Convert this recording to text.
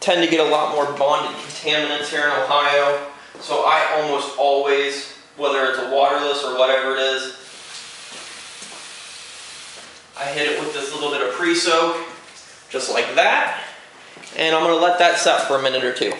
tend to get a lot more bonded contaminants here in Ohio. So I almost always, whether it's a waterless or whatever it is, I hit it with this little bit of pre-soak, just like that. And I'm gonna let that set for a minute or two.